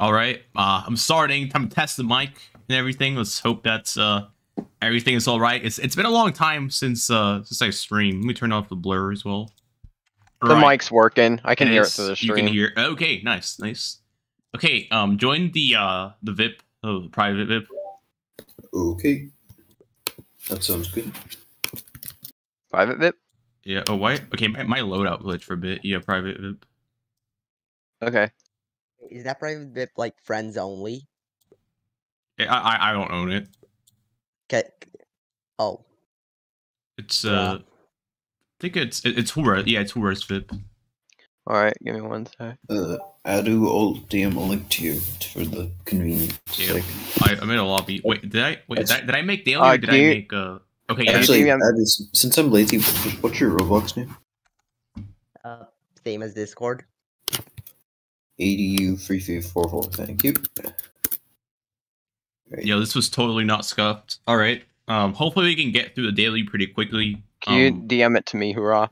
All right, uh, I'm starting. Time to test the mic and everything. Let's hope that uh, everything is all right. It's it's been a long time since uh since I streamed. Let me turn off the blur as well. All the right. mic's working. I can It hear it is. through the stream. You can hear. Okay, nice, nice. Okay, um, join the uh the VIP Oh, private VIP. Okay. That sounds good. Private VIP? Yeah. Oh, why? Okay, my, my loadout glitch for a bit. Yeah, private VIP. Okay. Is that private VIP like friends only? Yeah, I I, I don't own it. Okay. Oh, It's Yeah. uh, I think it's it, it's Horus. Yeah, it's Horus VIP. Alright, give me one sec. Uh, Adu, I'll DM a link to you for the convenience Yeah. sake. I, I made a lobby. Wait, did I? Wait, did I, did I make daily Uh, or did I you- make uh? Okay, Actually- Actually, give Adu, since I'm lazy, what's your Roblox name? uh, same as Discord. ADU three three four four. Thank you. Right. Yo, this was totally not scuffed. All right. Um, hopefully we can get through the daily pretty quickly. Can you Um, DM it to me, hurrah?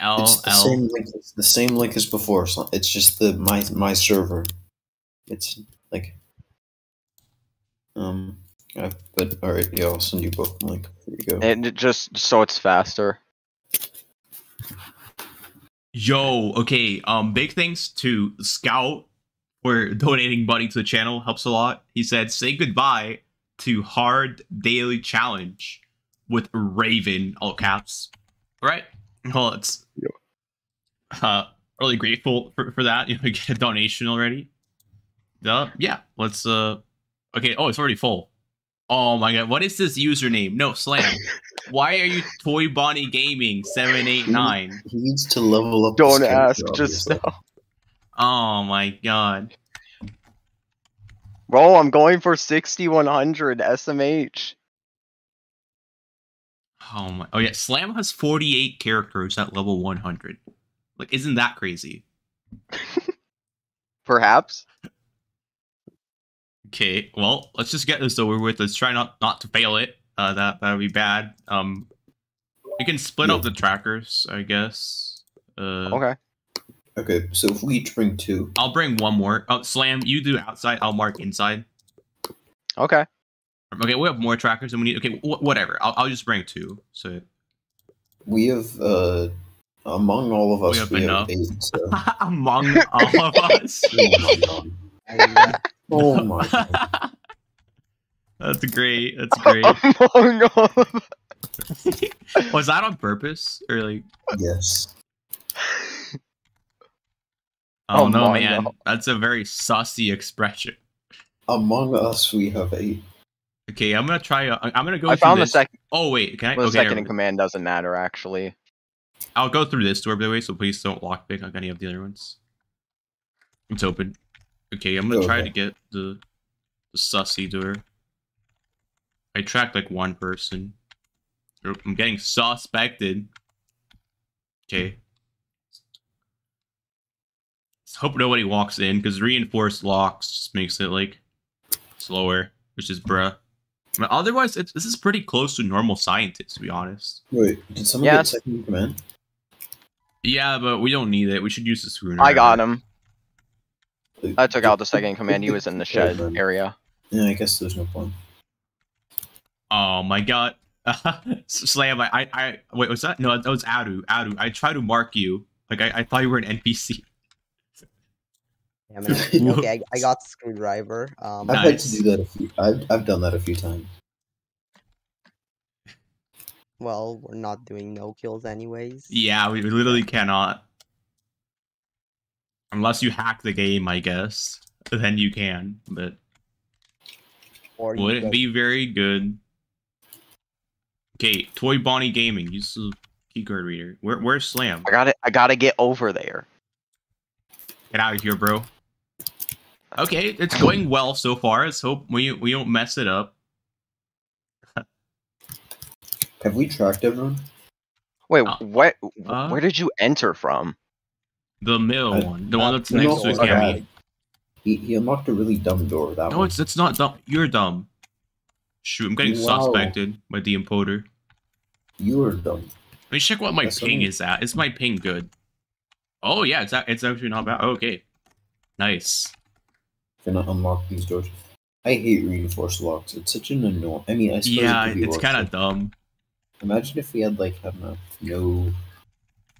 L It's the L. same link. It's the same link as before. so It's just the my my server. It's like um. uh, but all right, yeah, I'll send you both a link. There you go. And it just so it's faster. Yo, okay. Um, big thanks to Scout for donating money to the channel. Helps a lot. He said, "Say goodbye to hard daily challenge with Raven." All caps. All right. Well, it's uh really grateful for, for that. You know, get a donation already. Uh, yeah. Let's uh. Okay. Oh, it's already full. Oh my god, what is this username? No, Slam. Why are you Toy Bonnie Gaming seven eight nine? He needs to level up. Don't character, ask, just obviously. Oh my god. Bro, I'm going for 6100 SMH. Oh my. Oh yeah, Slam has 48 characters at level 100. Like, isn't that crazy? Perhaps. Okay, well, let's just get this over with. Let's try not not to fail it. Uh, that that would be bad. Um, we can split up the trackers, I guess. Uh, Okay. Okay, so if we each bring two, I'll bring one more. Oh, Slam, you do outside. I'll mark inside. Okay. Okay, we have more trackers than we need. Okay, wh- whatever. I'll, I'll just bring two. So we have uh among all of us We have we enough. have eight. So. among all of us. oh my god! And, my god! That's great. That's great. Among all of Was that on purpose or like? Yes. Oh no, Among man. all- That's a very saucy expression. Among us we have eight. Okay, I'm gonna try. Uh, I'm gonna go. I through found the this. second. Oh wait, can I? Well, the okay, second in command doesn't matter actually. I'll go through this door by the way, so please don't lockpick like any of the other ones. It's open. Okay, I'm gonna try Okay. to get the the sussy door. I tracked like one person. I'm getting suspected. Okay. Let's hope nobody walks in because reinforced locks just makes it like slower, which is bruh. But otherwise, it's, this is pretty close to normal scientists, to be honest. Wait, did someone Yes. get second command? Yeah, but we don't need it. We should use the schooner. I got him. Like, I took out the second command. He was in the shed then. area. Yeah, I guess there's no point. Oh my god. Slam, I, I, I, wait, was that? No, that was Adu. Adu, I tried to mark you. Like, I, I thought you were an NPC. damn it. okay, I, I got screwdriver. Um, I've had to do that a few. I've I've done that a few times. well, we're not doing no kills anyways. Yeah, we, we literally cannot. Unless you hack the game, I guess. Then you can, but Or you would it be very good. Okay, Toy Bonnie Gaming. Use the keycard reader. Where, where's Slam? I got it. I gotta get over there. Get out of here, bro. Okay, it's going well so far. Let's hope we we don't mess it up. Have we tracked everyone? Wait, Uh, what? uh, where did you enter from? The middle I- one, the one that's No, next to his okay. camera. He, he unlocked a really dumb door. That No, one. it's it's not dumb. You're dumb. Shoot, I'm getting Wow. suspected by the imposter. You're dumb. Let me check what my That's ping is at. Is my ping good? Oh yeah, it's it's actually not bad. Okay, nice. Gonna unlock these doors. I hate reinforced locks. It's such an annoying. I mean, I suppose Yeah, it it's kind of dumb. Imagine if we had like I don't know, no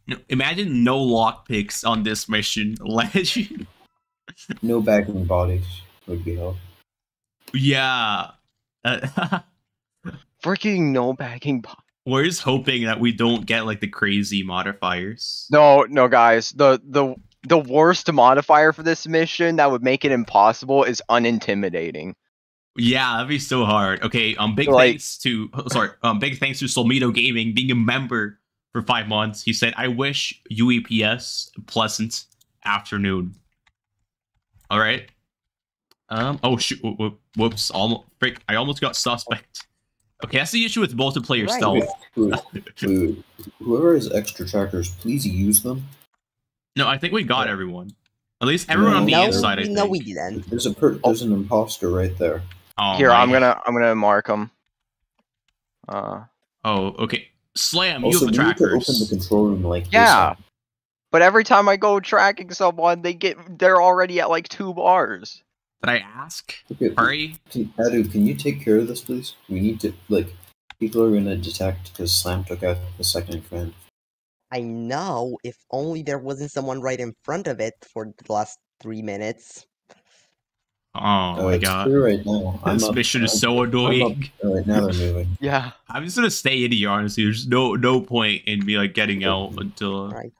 No, imagine no lockpicks on this mission. Legend. no bagging bodies would be hell. Yeah. Uh, Freaking no bagging. bo- we're just hoping that we don't get like the crazy modifiers. No, no, guys. The the the worst modifier for this mission that would make it impossible is unintimidating. Yeah, that'd be so hard. Okay, um, big Like- thanks to oh, sorry, um, big thanks to Solmito Gaming being a member for five months. He said, "I wish UEPS a pleasant afternoon." All right. Um. Oh shoot! whoop- whoop- Whoops! Almost. Frick! I almost got suspect. Okay, that's the issue with multiplayer Right. stealth. Wait, wait, wait. Whoever has extra trackers, please use them. No, I think we got everyone. At least everyone on the No, no, inside. I we- think. no, we didn't. There's a per- there's an imposter right there. Oh, Here, my- I'm gonna I'm gonna mark them. Uh, Oh, okay. Slam, you Also, have we the need to open the control room like this. Yeah. but every time I go tracking someone, they get they're already at like two bars. Did I ask? Okay, Hurry. can- Adu, can you take care of this, please? We need to like people are gonna detect because Slam took out the second in command. I know. If only there wasn't someone right in front of it for the last three minutes. Oh, Oh, my it's god. clear right now. I'm This up- mission is I'm- so I'm up- annoying. all right, now they're moving. Yeah. I'm just gonna stay in here, honestly. There's no no point in me like getting out until uh, Right.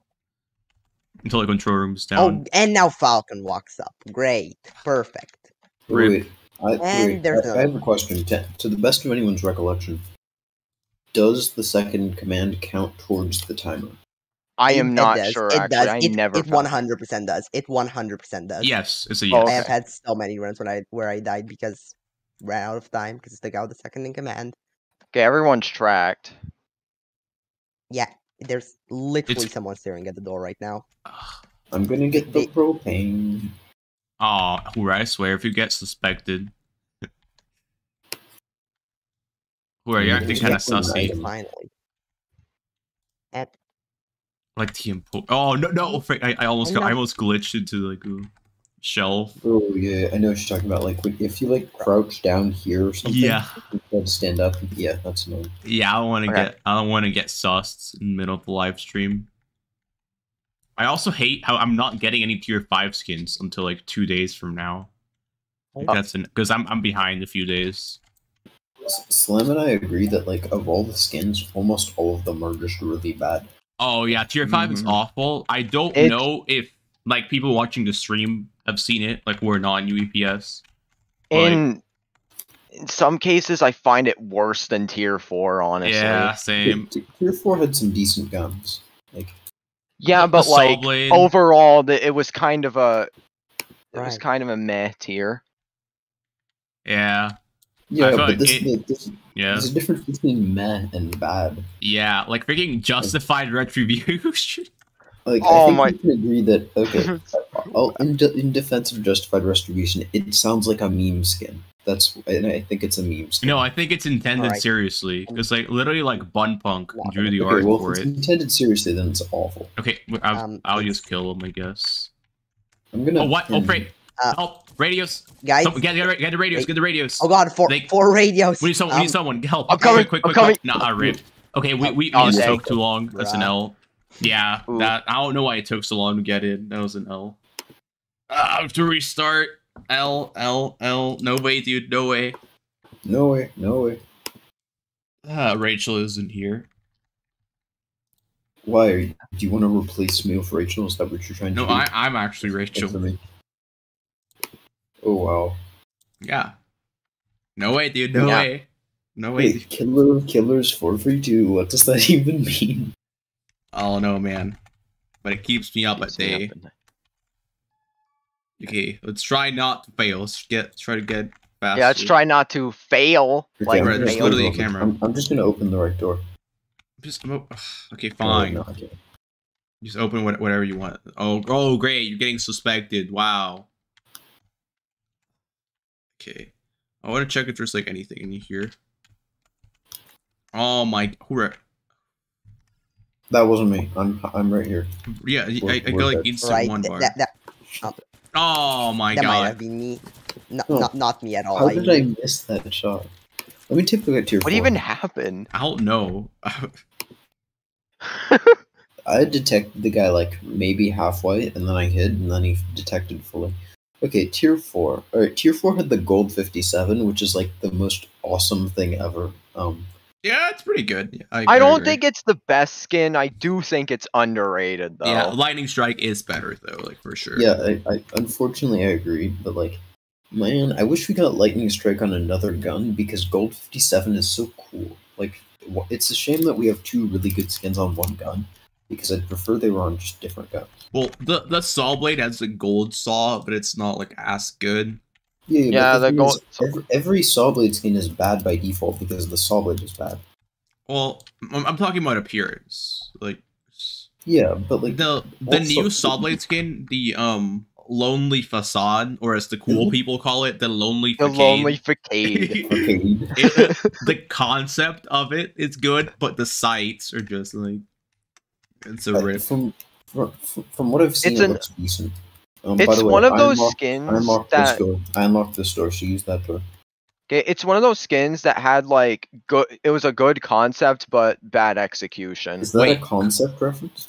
until the control room's down. Oh, down. and now Falcon walks up. Great. Perfect. Rip. Wait, I, And wait, there's I, I have a question. To, to the best of anyone's recollection, does the second command count towards the timer? I am it not does, sure. It actually, does. I it, never. It one hundred percent does. It one hundred percent does. Yes, it's a Oh, yes. I have had so many runs when I where I died because ran out of time because the guy with the second in command. Okay, everyone's tracked. Yeah, there's literally It's- someone staring at the door right now. I'm gonna get the Hey. propane. Oh, Hura, I swear, if you get suspected. Hura, you're Yeah, acting kind of definitely sussy. Finally. And Like the impo- Oh no no! I, I almost got, I almost glitched into like a shelf. Oh yeah, I know what you're talking about. Like when- if you like crouch down here or something. Yeah, you try stand up. Yeah, that's annoying. yeah. I don't want to Okay. get I don't want to get sussed in the middle of the live stream. I also hate how I'm not getting any tier five skins until like two days from now. Like, Oh. That's because I'm I'm behind a few days. Slim and I agree that like of all the skins, almost all of them are just really bad. Oh yeah, tier 5 is Mhm. awful. I don't It's- know if like people watching the stream have seen it. Like we're not in UEPS. Like- In in some cases, I find it worse than tier four. Honestly. Yeah, same. T- Tier four had some decent guns. Like Yeah, but like Blade. overall, the, it was kind of a. It was kind of a meh tier. Yeah, yeah, but like this, it- this yeah, there's a difference between meh and bad. yeah. Like freaking justified retribution. Like Oh I think my- we can agree that okay. oh, in, de- in defense of justified retribution, it sounds like a meme skin. That's and I think it's a meme skin. no, I think it's intended Alright. seriously. It's like literally like Bun Punk drew the okay, art well, for if it. it's intended seriously, then it's awful. Okay, w- I'll, Um, I'll just kill him, I guess. I'm gonna. Oh what? Oh, pin- pray. Uh, Help! Radios! guys. Someone, get, get, get the radios! Wait. Get the radios! Oh god, four They- four radios. We need someone. we Um, need someone. Help! I'm coming, Quick, quick, I'm quick! coming. Nah, rip. Okay, we we, we Oh, just took too long. That's an L. Yeah, Ooh. that I don't know why it took so long to get in. That was an L. Uh, I have to restart. L L L. No way, dude. No way. No way, no way. Uh, Rachel isn't here. Why? Do you want to replace me with Rachel? Is that what you're trying to No, do? I I'm actually Good Rachel. For me. Oh wow. Yeah. No way, dude. No Yeah. way. No way. Wait, killer of killers four three two. What does that even mean? I don't know, man. But it keeps me up at Keeps me up day. at. Okay, let's try not to fail. Let's get try to get faster. Yeah, let's try not to fail. Okay, like Right, there's literally a camera. I'm, I'm just gonna open the right door. Just oh, I'm op- okay, Oh, fine. no, I can't. Just open what, whatever you want. Oh, oh, great! You're getting suspected. Wow. Okay, I want to check if there's like anything in here. Oh my, hooray! That wasn't me. I'm I'm right here. Yeah, I, We're- I got we're like dead. instant right. one bar. that that, oh, oh my that might have been me. No, Oh. not not me at all. How I- did I miss that shot? Let me take a look at tier What four. even happened? I don't know. I detected the guy like maybe halfway, and then I hid, and then he detected fully. Okay, tier four. All right, tier four had the gold fifty-seven, which is like the most awesome thing ever. Um, Yeah, it's pretty good. I, I don't agree. think it's the best skin. I do think it's underrated though. Yeah, lightning strike is better though, like for sure. yeah, I, I unfortunately I agree, but like, man, I wish we got lightning strike on another gun because gold fifty-seven is so cool. Like, it's a shame that we have two really good skins on one gun because I'd prefer they were on just different guns. Well, the the saw blade has a gold saw, but it's not like as good. Yeah, but Yeah, the thing gold- is, every, every saw blade skin is bad by default because the saw blade is bad. Well, I'm, I'm talking about appearance. Like Yeah, but like the the new saw blade skin, the um lonely facade, or as the cool Mhm. people call it, the lonely the facade. lonely facade. the concept of it is good, but the sights are just like it's a rip. from, from from what I've seen, It's it an- looks decent. Um, by it's the way, one of I those unlocked- skins I unlocked this that door. I unlocked this door. So use that door. Okay, it's one of those skins that had like good. It was a good concept, but bad execution. Is that Wait. a concept reference?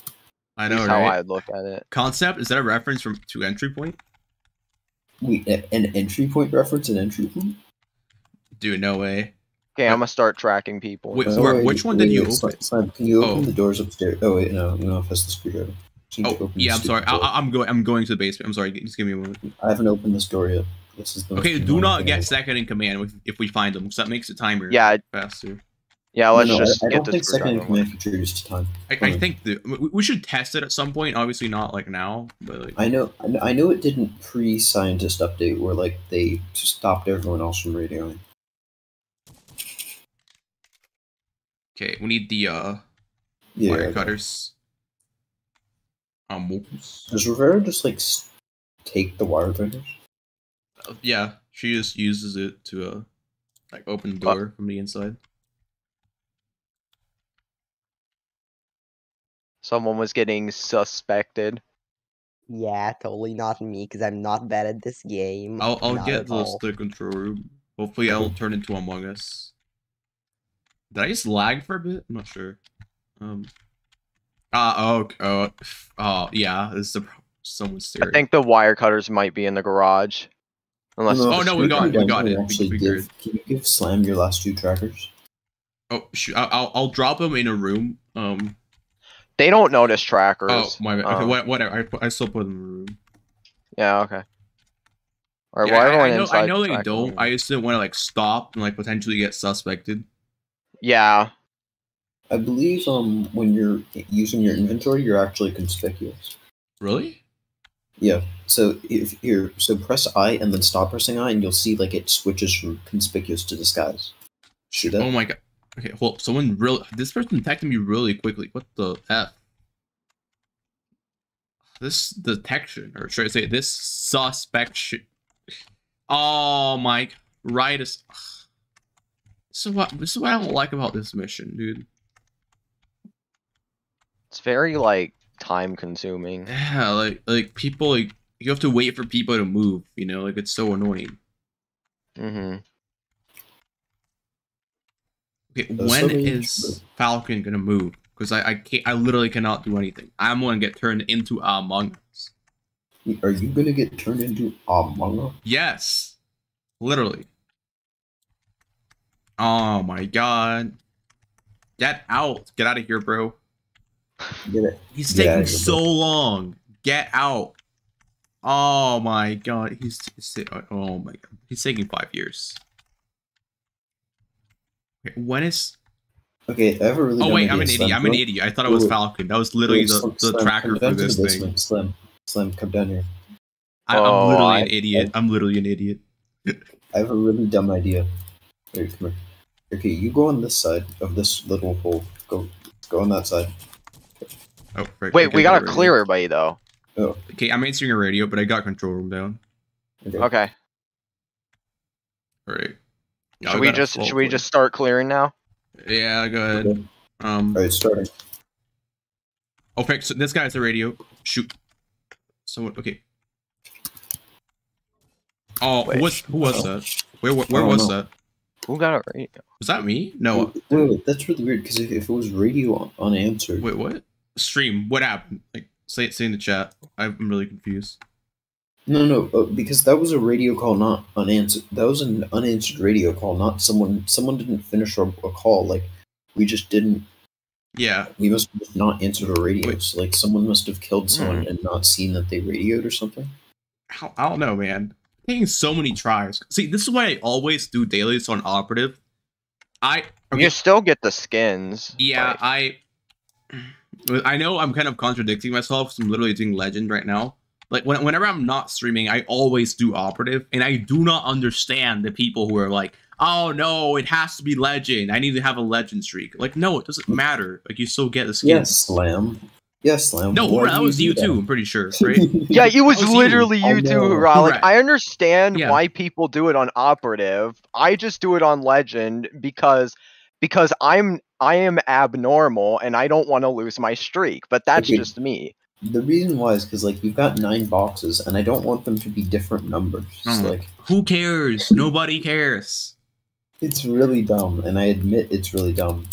I At know, least how? I'd look at it. Concept is that a reference from to entry point? Wait, an entry point reference? An entry point? Dude, no way. Okay, I'm gonna start tracking people. Wait, Oh, where- wait, which one did wait, you wait, Slime- open? Slime, can you open Oh. the doors upstairs? Oh wait, no, no, it has the screwdriver. Just need Oh, open yeah. I'm sorry. I, door. I- I'm going. I'm going to the basement. I'm sorry. Just give me a moment. I haven't opened this door yet. This is the Okay, do not thing get ever. second in command if, if we find them, because that makes the timer Yeah, faster. yeah. Let's no, no, just I, I get don't think second in command contributes to time. I, I think the, we, we should test it at some point. Obviously, not like now, but like I know, I know, I know it didn't pre-scientist update where like they stopped everyone else from radioing. Okay, we need the uh Yeah. wire cutters. Um, whoops. Does Rivera just like take the wire cutters? Uh, yeah, she just uses it to uh like open the Uh, door from the inside. Someone was getting suspected. Yeah, totally not me, because I'm not bad at this game. I'll I'll Not get the all. the control room. Hopefully, I'll turn into Among Us. Did I just lag for a bit? I'm not sure. Um. Ah, oh, oh, oh, yeah. This is a, someone's I think the wire cutters might be in the garage. Unless Oh, no, we got it, we got it. We- Actually, we give, can you give Slam your last two trackers? Oh, shoot. I- I'll I'll drop them in a room. Um. they don't notice trackers. Oh my bad. Okay, Um, what, whatever. I put, I still put them in a room. Yeah. Okay. All right. Yeah, well, I, everyone I know. I know they don't. room. I just didn't want to like stop and like potentially get suspected. Yeah. I believe um when you're using your inventory, you're actually conspicuous. Really? Yeah. So if here, so press I and then stop pressing I, and you'll see like it switches from conspicuous to disguise. See that? Oh my god. Okay, hold up. Someone really. This person detected me really quickly. What the f? This detection, or should I say, this suspect. Oh my! Right is. This is what. This is what I don't like about this mission, dude. It's very like time consuming. Yeah, like like people like you have to wait for people to move. You know, like it's so annoying. Mm-hmm. Okay, That's when so is Falcon gonna move? Because I I can't. I literally cannot do anything. I'm gonna get turned into Among Us. Are you gonna get turned into Among Us? Yes, literally. Oh my god! Get out! Get out of here, bro. He's Get taking outta here, so long. Get out! Oh my god, he's, he's oh, oh my god, he's taking five years. Okay, when is? Okay, I have a really Oh wait, I'm an idiot. Slim. I'm an idiot. I thought it was Wait, wait. Falcon. That was literally Wait, the, Slim, the Slim, tracker for down this the thing. basement. Slim, Slim, come down here. I, I'm Oh, literally I- an idiot. I'm literally an idiot. I have a really dumb idea. Here, come here. Okay, you go on this side of this little hole. Go, go on that side. Oh, frick, I Wait, we got gotta radio. clear everybody though. Oh, Okay, I'm answering a radio, but I got control room down. okay. Okay. All right. Yeah, Should we just full should we just start clearing now? Yeah, go ahead. Okay. Um. All right, starting. Oh, frick, so this guy's a radio. Shoot. Someone. Okay. Oh, who Wait. was who was Oh. that? Where where, where was no. that? Who got it right? Was that me? No. Wait, wait, wait, that's really weird because if, if it was radio un- unanswered, Wait, what? Stream. What happened? Like, say it. Say in the chat. I'm really confused. No, no, uh, because that was a radio call, not unanswered. That was an unanswered radio call, not someone. Someone didn't finish a, a call. Like we just didn't. Yeah. We must have not answered a radio. Wait. So, like someone must have killed someone Hmm. and not seen that they radioed or something. I I don't know, man. Taking so many tries. See, this is why I always do dailies on operative. I okay, You still get the skins. yeah, like- I I know I'm kind of contradicting myself. 'cause I'm literally doing legend right now. Like when, whenever I'm not streaming, I always do operative, and I do not understand the people who are like, "Oh no, it has to be legend. I need to have a legend streak." Like, no, it doesn't matter. Like, you still get the skins. Yes, slam. Yes, slam. No, Why that was you too. I'm pretty sure, right? Yeah, it was Oh, it's you. literally Oh, you too, no. Hurrah. Like, I understand Yeah. why people do it on operative. I just do it on legend because because I'm I am abnormal and I don't want to lose my streak. But that's Okay. just me. The reason why is because like you've got nine boxes, and I don't want them to be different numbers. Mm. Like Who cares? Nobody cares. it's really dumb, and I admit it's really dumb.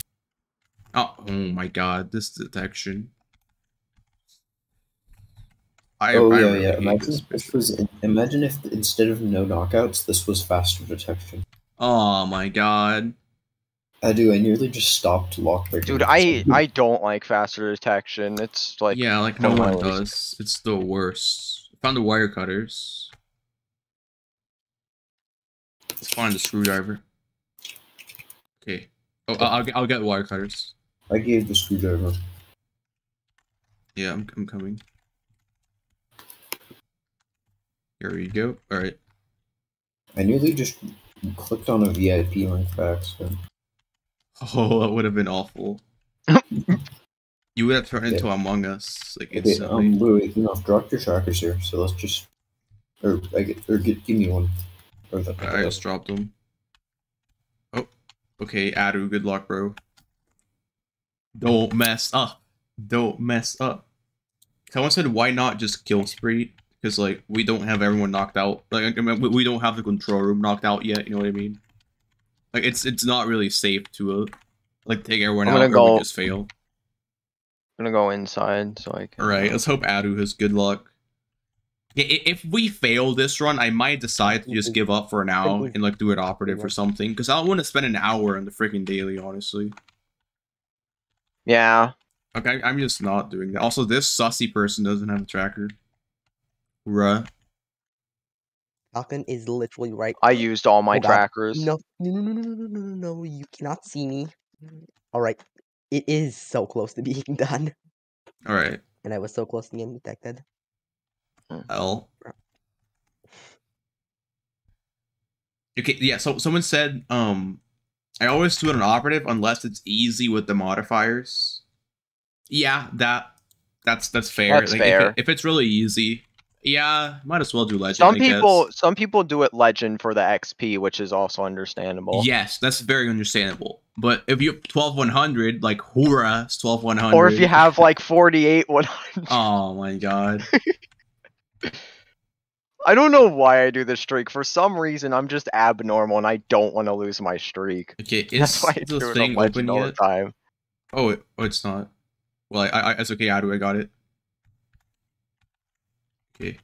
Oh, oh my god, this detection. I, oh I yeah, really yeah. Imagine if this was imagine if instead of no knockouts, this was faster detection. Oh my god. I do. I nearly just stopped lockpicking. Dude, I I don't like faster detection. It's like yeah, like no one does. It's the worst. Found the wire cutters. Let's find the screwdriver. Okay. Oh, I'll, I'll get, I'll get wire cutters. I gave the screwdriver. Yeah, I'm, I'm coming. Here we go. All right. I nearly just clicked on a VIP link by accident. Oh, that would have been awful. you would have turned into Among Us like Okay, instantly. um, wait, wait, you know, drop your trackers here. So let's just, or I get, or get, give me one. Or the, I just dropped them. Oh, okay, Adu, good luck, bro. Don't mess up. Don't mess up. Someone said, why not just kill spree? Because, like, we don't have everyone knocked out. Like, I mean, we- we don't have the control room knocked out yet, you know what I mean? Like, it's it's not really safe to, uh, like, take everyone I'm out gonna or we just fail. I'm gonna go inside so I can. Alright, let's hope Adu has good luck. Yeah, if we fail this run, I might decide to just give up for now and like do it operative or something. Because I don't want to spend an hour on the freaking daily, honestly. Yeah. Okay, I'm just not doing that. Also, this sussy person doesn't have a tracker. Right. Falcon is literally right. I used all my oh trackers. No, no, no, no, no, no, no, no, you cannot see me. All right, it is so close to being done. All right. And I was so close to being detected. Hmm. L. Okay, yeah. So someone said, um, I always do it on operative unless it's easy with the modifiers. Yeah, that that's that's fair. That's like, fair. If, it, if it's really easy, yeah, might as well do legend. Some I people guess. some people do it legend for the XP, which is also understandable. Yes, that's very understandable. But if you have 12100, like Hura, it's 12100. Or if you have like 48 100. Oh my god. I don't know why I do this streak. For some reason, I'm just abnormal and I don't want to lose my streak. Okay, That's is why I the do it thing on legend open all the time. Oh, it, oh, it's not. Well, I, I, it's okay, Adu, I got it. Okay.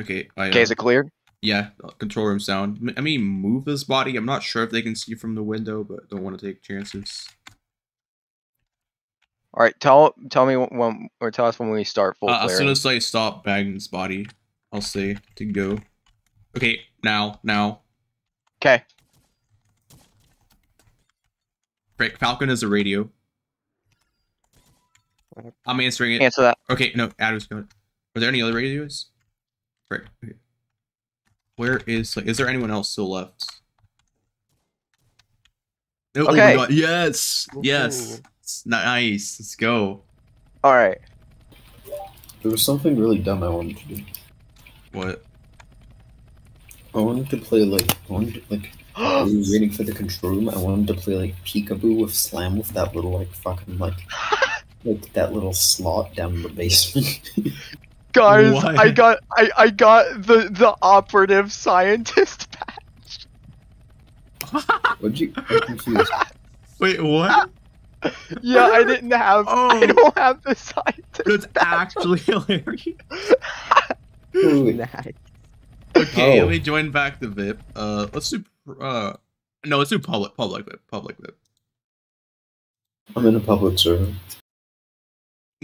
Okay, I, Okay, is it cleared? yeah, control room sound. I mean, move this body. I'm not sure if they can see from the window, but don't want to take chances. All right, tell tell me when or tell us when we start full Uh, as soon as I stop bagging this body, I'll say to go. Okay, now, now. Okay, Frick, Falcon is a radio. I'm answering it. answer that. Okay, no, Adam's going. Are there any other radios? Right. Okay. Where is like? Is there anyone else still left? Oh, oh my Okay. god! Yes, yes. Woohoo. It's nice. Let's go. All right. There was something really dumb I wanted to do. What? I wanted to play like I wanted to, like while we were waiting for the control room. I wanted to play like peekaboo with slam with that little like fucking like like that little slot down in the basement. Guys, What? I got I, I got the the operative scientist patch. What'd you? I'm confused. Wait, what? Yeah, I didn't have I Oh. don't have the scientist That's actually hilarious. Wait, wait, Nice. Okay, Oh. let me join back the VIP. Uh, let's do. Uh, no, let's do public, public VIP, public VIP. I'm in a public server.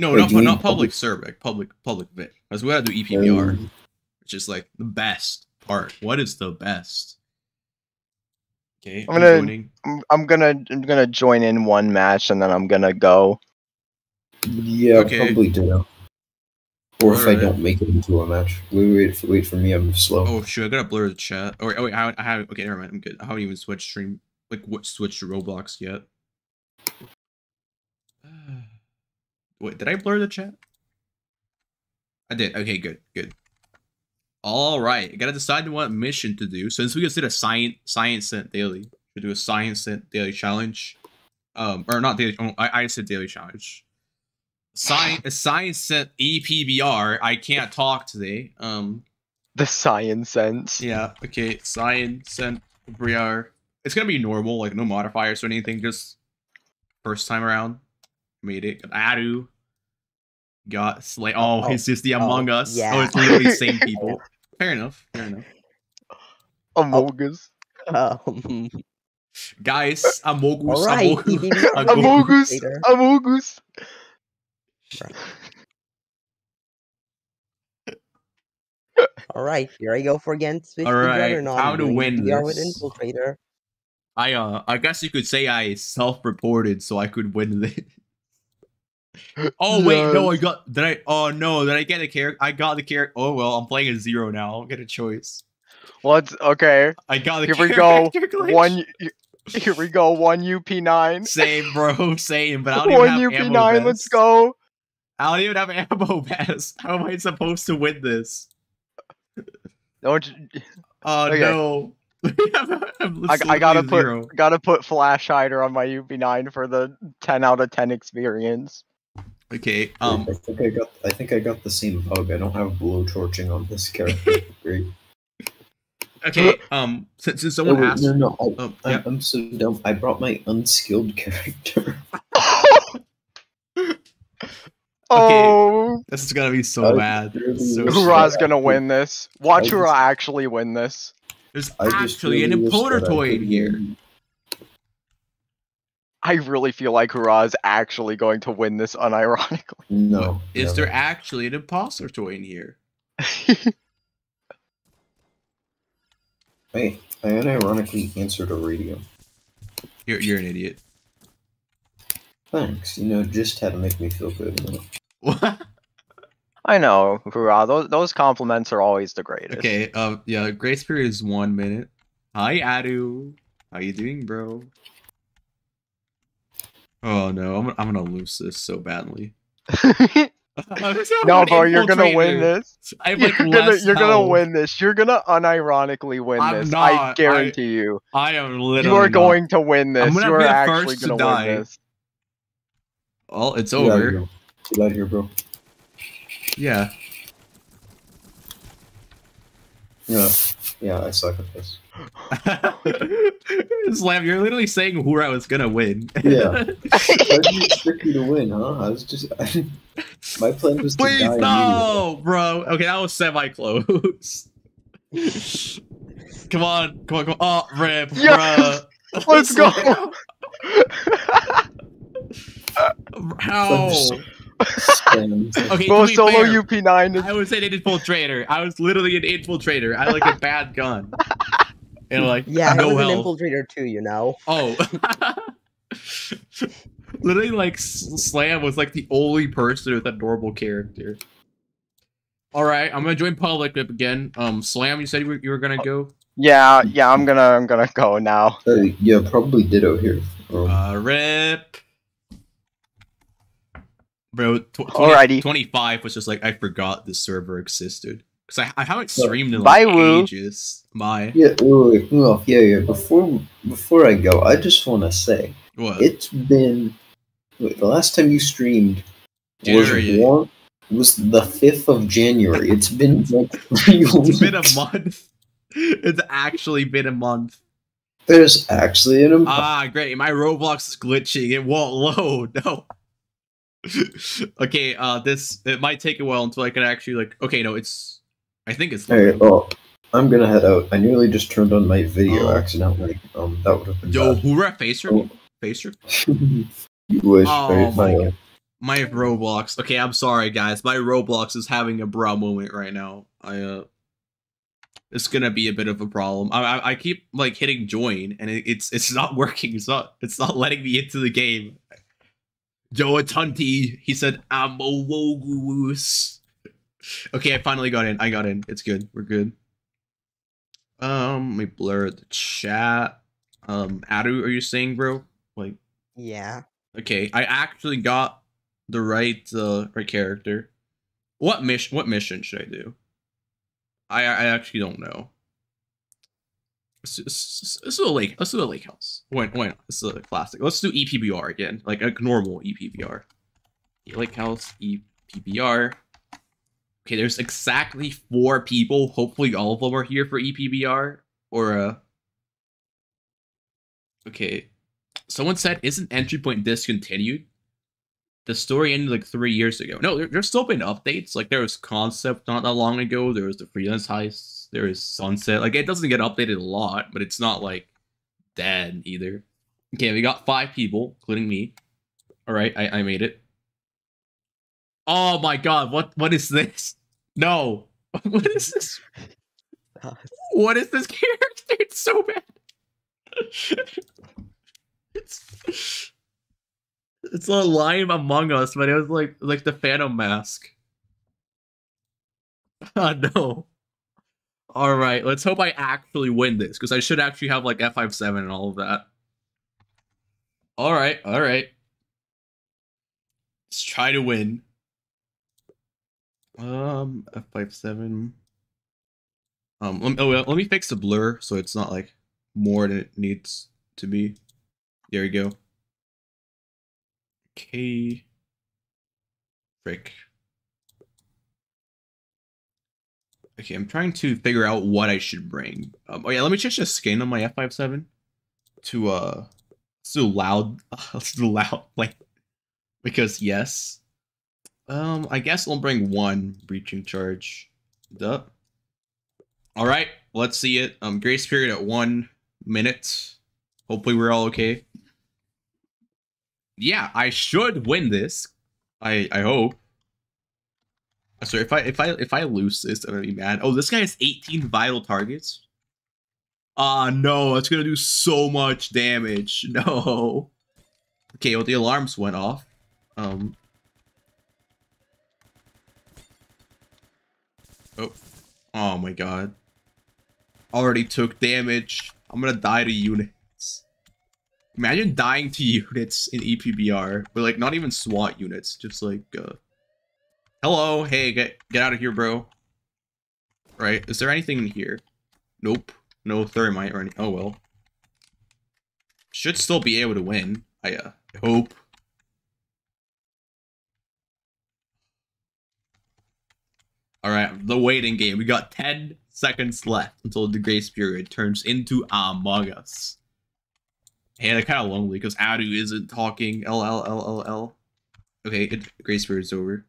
No, Wait, not not public public- server, public public VIP. Because we gotta do EPBR, Um, which is like the best part. What is the best? Okay, I'm gonna- joining. I'm, I'm gonna I'm gonna join in one match and then I'm gonna go. yeah, Okay. probably do. Or if I Alright. don't make it into a match. Wait, wait, for, wait for me. I'm slow. Oh shoot, I gotta blur the chat. Oh wait, oh wait, I, I have. Okay, never mind. I'm good. I haven't even switched stream, like what switched to Roblox yet. Wait, did I blur the chat? I did. Okay, good, good. All right, I gotta decide what mission to do. Since we just did a science scientist daily, we do a scientist daily challenge. Um, or not daily. Oh, I, I said daily challenge. Science, a science cent E EPBR. I can't talk today. Um, The science sense. yeah, okay. Science and BR. It's gonna be normal, like no modifiers or anything, just first time around. Made it. Adu. Got Slay. Oh, Oh, it's just the oh, Among Us. Oh, it's literally the same people. Fair enough. Fair enough. Amogus. Um, Guys, Amogus. all right. Amogus. EPBR Amogus. Amogus. Later. Amogus. All right, here I go for against Switch All right, Juggernaut. how to doing win EPBR with? Infiltrator. I uh I guess you could say I self-reported so I could win this. Oh wait, no, I got did I oh no, did I get a character? I got the character. Oh well, I'm playing a zero now. I'll get a choice. Let's okay. I got the Here we go. glitch. One. Here we go. One UP9. same, bro, same. But I don't even One have ammo UP9. vest. Let's go. I don't even have ammo vest. How am I supposed to win this? Don't. you- Oh Okay. no. I, I gotta put zero. gotta put flash hider on my UP9 for the 10 out of 10 experience. Okay. Um. I think I got. I think I got the same bug. I don't have blow torching on this character. Great. Okay. Um. Since, since Oh, someone wait, asked. no, no. I, Oh, I, yeah. I'm so dumb. I brought my unskilled character. oh, This is gonna be so I bad. really So wish. Hurrah's gonna win this. Watch I just- actually win this. There's I actually an really wish imposter that I toy in here. Win. I really feel like Hurrah is actually going to win this unironically. No. Is never. there actually an imposter toy in here? Hey, I unironically answered a radio. You're you're an idiot. Thanks. You know, just had to make me feel good. What? I know, Hurrah. Those those compliments are always the greatest. okay. Um. Yeah. Grace period is one minute. Hi, Adu. How you doing, bro? Oh no, I'm I'm gonna lose this so badly. no, bro, you're gonna win this. I have You're like gonna you're gonna win this. You're gonna unironically win I'm this. not, I I- guarantee you. I am literally. You are not. going to win this. gonna You are actually first to gonna die. win this. Well, it's Get out over. here. Get out of here, bro. Yeah. Yeah. Yeah, I suck at this. Slam, you're literally saying who I was gonna win. Yeah. Why did you expect me to win, huh? I was just. my plan was to Please die. no, bro. Okay, that was semi close. come on, come on, come on. Oh, rip, Yes! bruh. Let's go. How? Okay, Bro, solo fair, UP9 is I was an infiltrator. I was literally an infiltrator. I like a bad gun. And like Yeah, no I was an infiltrator too, you know. Oh. Literally, like, Slam was like the only person with a normal character. Alright, I'm gonna join public Whip again. Um, Slam, you said you were, you were gonna go? Yeah, yeah, I'm gonna I'm gonna go now. Uh, yeah, probably Ditto here. Um, Uh, rip. Bro, tw- 20, Alrighty. 25 was just like, I forgot this server existed. Because I, I haven't So, streamed in bye, like Woo. ages. Bye. yeah, wait, wait, no, yeah, yeah. Before before I go, I just want to say What? it's been wait, the last time you streamed January. was one was the fifth of January. It's been like three It's weeks. been a month. It's actually been a month. There's actually an imp- Ah, great. My Roblox is glitching. It won't load. No. okay, uh, this it might take a while until I can actually like. Okay, no, it's. I think it's. Hey, well, I'm gonna head out. I nearly just turned on my video Oh. accidentally. Um, that would have been Yo, bad. who Facer? Oh. Facer? you wish, Oh my My, God. My Roblox. Okay, I'm sorry, guys. My Roblox is having a bra moment right now. I uh, it's gonna be a bit of a problem. I I, I keep like hitting join, and it, it's it's not working. It's not it's not letting me into the game. Joe Tunti, he said, "I'm a wogoose." Okay, I finally got in. I got in. It's good. We're good. Um, let me blur the chat. Um, Adu, are you saying, bro? Like. Yeah. Okay, I actually got the right uh right character. What mission what mission should I do? I I actually don't know. Let's, do- let's, let's do a lake. Let's do a lake house. Why, why not? This is a classic. Let's do EPBR again, like a normal EPBR. Lake house EPBR. Okay, there's exactly four people. Hopefully, all of them are here for EPBR or uh. Okay, someone said, "Isn't entry point discontinued?" The story ended like three years ago. No, there, there's still been updates. Like there was concept not that long ago. There was the freelance heists. There is sunset. Like it doesn't get updated a lot, but it's not like dead either. Okay, we got five people, including me. All right, I, I made it. Oh my god, what what is this? No, what is this? What is this character? It's so bad. it's it's a lion among us, but it was like like the Phantom Mask. Oh no. All right, let's hope I actually win this because I should actually have like F57 and all of that. All right, all right. Let's try to win. Um, F57. Um, let me, oh, let me fix the blur so it's not like more than it needs to be. There we go. Okay. Frick. Okay, I'm trying to figure out what I should bring. Um, oh yeah, let me change the skin on my F57 to uh, let's loud. Let's loud, like because yes. Um, I guess I'll bring one breaching charge. Duh. All right, let's see it. Um, grace period at one minute. Hopefully, we're all okay. Yeah, I should win this. I I hope. So if I if I if I lose this, I'm gonna be mad. Oh, this guy has 18 vital targets. Ah no, it's gonna do so much damage. No. Okay, well the alarms went off. Um. Oh. Oh my god. Already took damage. I'm gonna die to units. Imagine dying to units in EPBR, but like not even SWAT units, just like uh Hello, hey, get get out of here, bro. Right? Is there anything in here? Nope. No thermite or any oh well. Should still be able to win. I uh I hope. Alright, the waiting game. We got 10 seconds left until the grace period turns into Among Us. And it's kind of lonely because Adu isn't talking. L L L L L. Okay, it, grace period's over.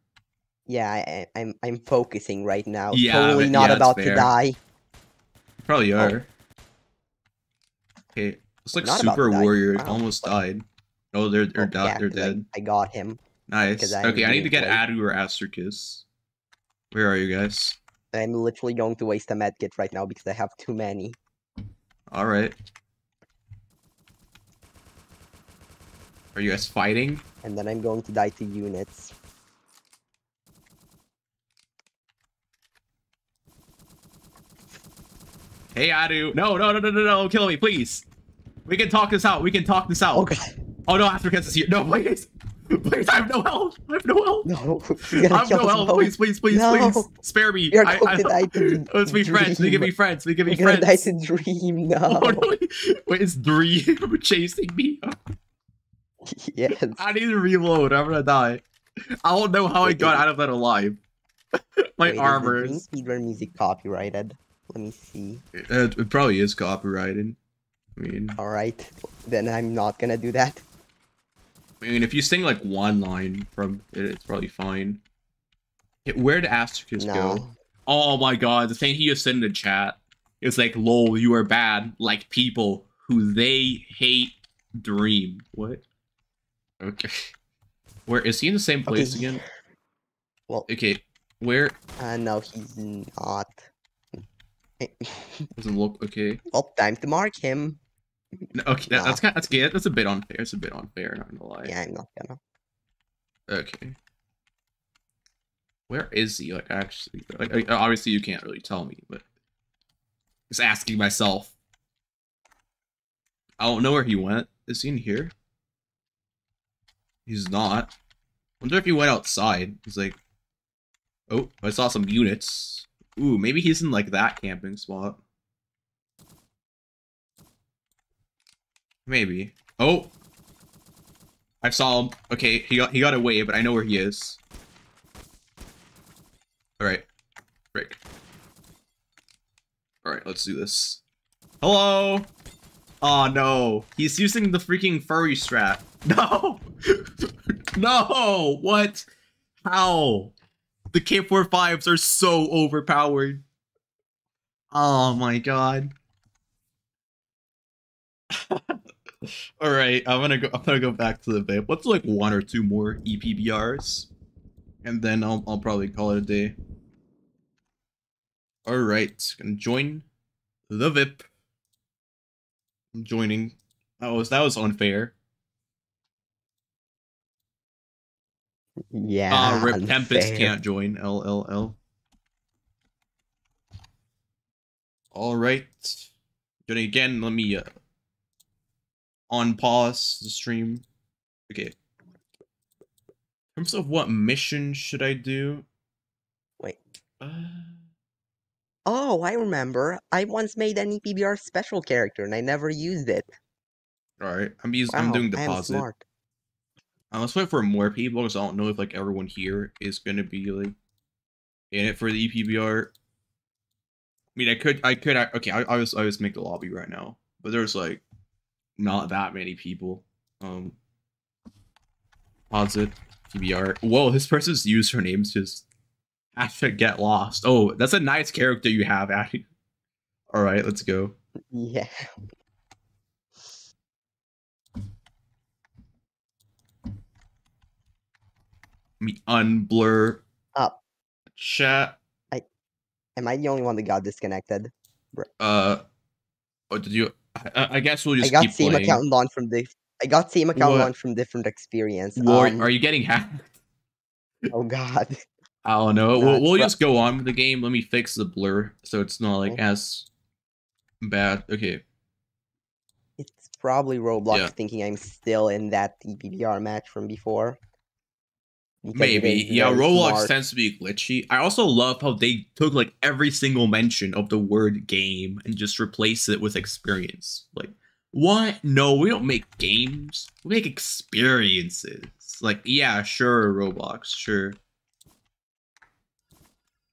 Yeah, I, I- I'm I'm focusing right now. Yeah, totally but- not yeah, about to die. Probably Oh. are. Okay, it's like Not Super. Warrior. Wow. almost died. Oh, they're they're, Oh, yeah, they're 'cause I- dead. I, got him. Nice. Okay, I need to get Adu or Asterkis. Where are you guys? I'm literally going to waste a medkit right now because I have too many. All right. Are you guys fighting? And then I'm going to die to units. Hey, Adu. No, no, no, no, no, no. Kill me, please. We can talk this out. We can talk this out. God, Oh, no, Asterkis is here. No, please. Please, I have no health. I have no health. no! I You're have kill no health. both. Please, please, please, No. please. Spare me. You're I- going I- to die to Let's be friends. Can be dream. friends. We can be You're gonna die to dream no. Oh no! Wait, it's Dream chasing me. yes. I need to reload. I'm gonna die. I don't know how I got out of that alive. My Wait, armor Is the speedrun music copyrighted? Let me see. It, it probably is copyrighted. I mean, Alright, then I'm not gonna do that. I mean, if you sing like one line from it, it's probably fine. Where did Astricus No. go? Oh my god, the thing he just said in the chat. It's like, lol, you are bad, like people who they hate dream. What? Okay. Where is he in the same place Okay. again? Well, Okay, where uh, no, he's not. doesn't look okay. well, time to mark him. Okay, that, Nah. that's kind that's good. That's a bit unfair. It's a bit unfair, not gonna lie. Yeah, I'm not gonna. Okay. Where is he? Like, actually, like, like, obviously you can't really tell me, but just asking myself. I don't know where he went. Is he in here? He's not. Wonder if he went outside. He's like, oh, I saw some units. Ooh, maybe he's in like that camping spot. Maybe. Oh, I saw him. Okay, he got he got away, but I know where he is. All right, break. All right, let's do this. Hello. Oh no, he's using the freaking furry strap. No, no. What? How? The K45s are so overpowered. Oh my god. All right, I'm gonna go. I'm gonna go back to the VIP. Let's like one or two more EPBRs, and then I'll I'll probably call it a day. All right, gonna join the VIP. I'm joining. That was that was unfair. Yeah. Ah, Rip Tempest can't join. LLL. All right. Then again, let me uh, on pause the stream. Okay. In terms of what mission should I do? Wait. Uh, Oh, I remember. I once made an EPBR special character and I never used it. all right. I'm using. I'm Wow, doing I am deposit. smart. Uh, let's wait for more people because I don't know if like everyone here is gonna be like in it for the EPBR. I mean, I could, I could, I, okay, I, I just, I just make the lobby right now, but there's like not that many people. Um, posit PBR. Whoa, this person's username's just hashtag get lost. Oh, that's a nice character you have, Addy. All right, let's go. Yeah. Let me unblur Up. chat. Am I the only one that got disconnected? Uh, oh, did you? I, I guess we'll just. I got same playing. account launched from the. I got same account launched from different experience. War, Um, are you getting hacked? Oh god. I don't know. Nah, we'll we'll just go on with the game. Let me fix the blur so it's not like Okay. as bad. Okay. It's probably Roblox Yeah. thinking I'm still in that E match from before. Maybe. Yeah, Roblox smart. tends to be glitchy. I also love how they took like every single mention of the word game and just replaced it with experience. Like, what? No, we don't make games. We make experiences. Like, yeah, sure, Roblox, sure.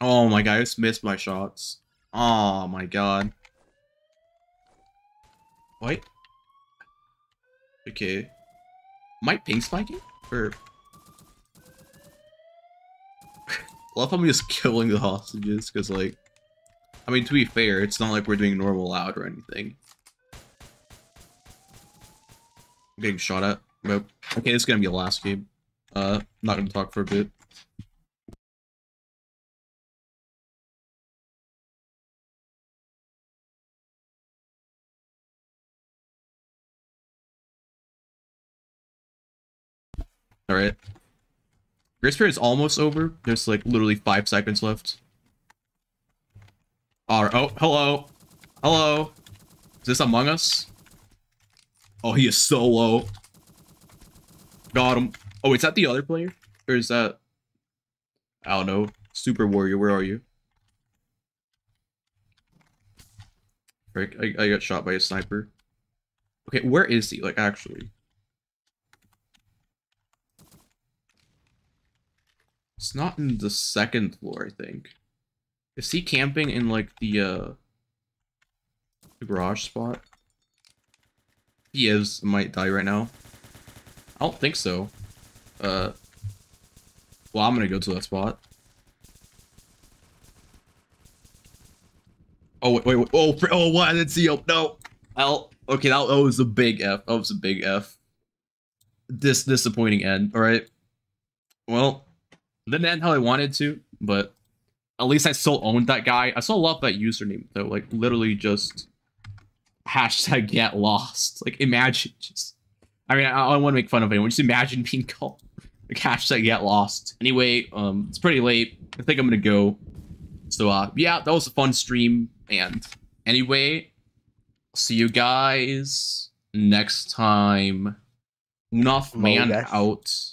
Oh my god, I just missed my shots. Oh my god. What? Okay. Am I ping spiking? Or love how I'm just killing the hostages because like I mean to be fair, it's not like we're doing normal loud or anything. I'm getting shot at. Nope. Okay, this is gonna be the last game. Uh not gonna talk for a bit. Alright. Grace period is almost over. There's like literally five seconds left. Alright. Oh, hello. Hello. Is this Among Us? Oh, he is so low. Got him. Oh, is that the other player? Or is that... I don't know. Super Warrior, where are you? Frick, I, I got shot by a sniper. Okay, where is he? Like, actually. It's not in the second floor, I think. Is he camping in like the uh the garage spot? He is might die right now. I don't think so. Uh, well, I'm gonna go to that spot. Oh wait, wait, wait. oh, oh, what? I didn't see. Oh no. L. Okay, that, that was a big F. That was a big F. This disappointing end. All right. Well, didn't end how I wanted to, but at least I still owned that guy. I still love that username though. Like literally just hashtag get lost. Like imagine just. I mean, I, I don't want to make fun of anyone. Just imagine being called like hashtag get lost. Anyway, um, it's pretty late. I think I'm gonna go. So uh, yeah, that was a fun stream. And anyway, see you guys next time. Enough man out.